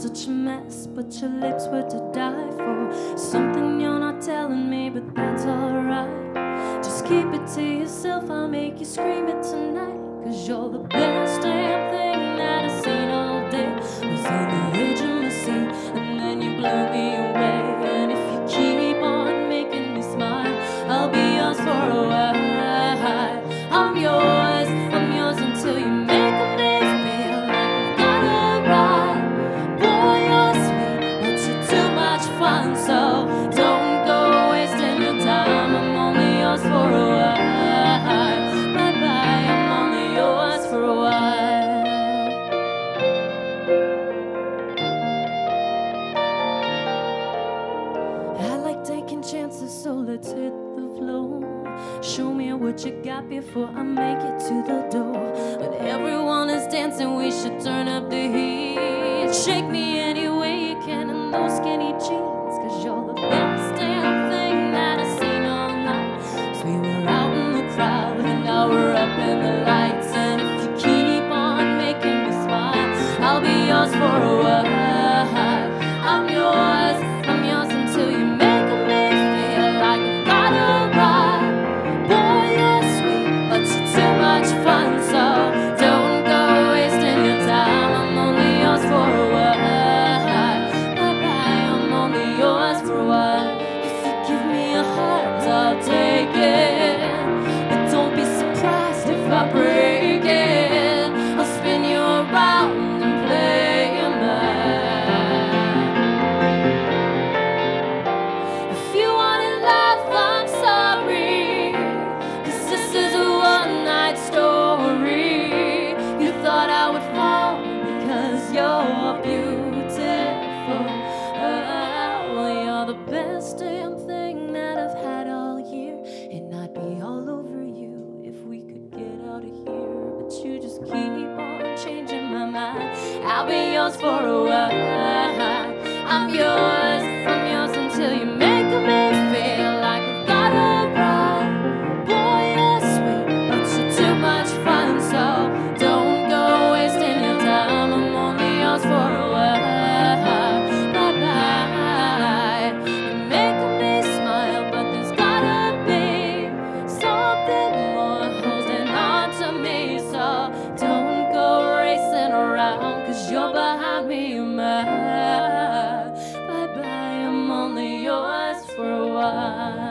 such a mess, but your lips were to die for. Something you're not telling me, but that's alright. Just keep it to yourself, I'll make you scream it tonight. Cause you're the best let's hit the floor. Show me what you got before I make it to the door. When everyone is dancing, we should turn up the heat. Shake me any way you can in those skinny jeans, cause you're the best damn thing that I've seen all night. So we were out in the crowd, and now we're up in the lights. And if you keep on making me smile, I'll be yours for a while. Surprised if I'll be yours for a while. I'm yours. 啊